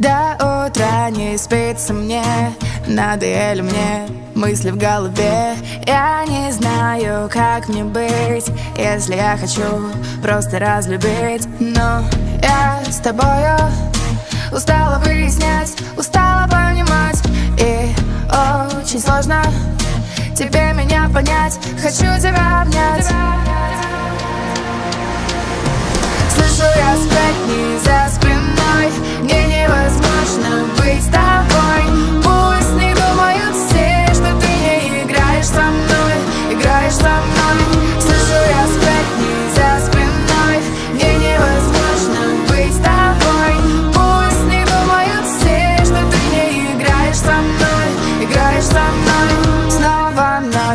До утра не спится мне Надоели мне мысли в голове. Я не знаю, как мне быть Если я хочу просто разлюбить. Но я с тобою Устала выяснять, устала понимать И очень сложно тебе меня понять. Хочу тебя обнять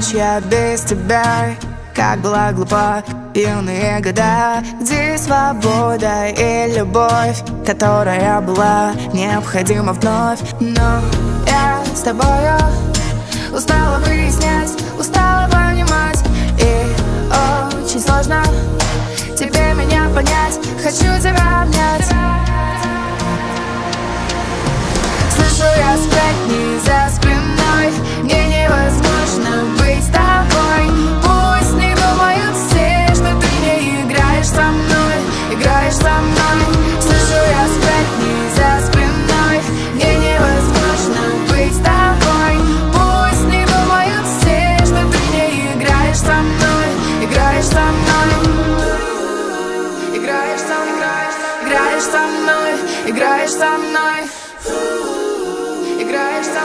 ночь, я без тебя как была глупа юные года. Где свобода и любовь Которая была необходима вновь. Но я с тобою Устала выяснять, устала понимать. И очень сложно тебе меня понять. Хочу тебя играешь со мной, играешь со мной.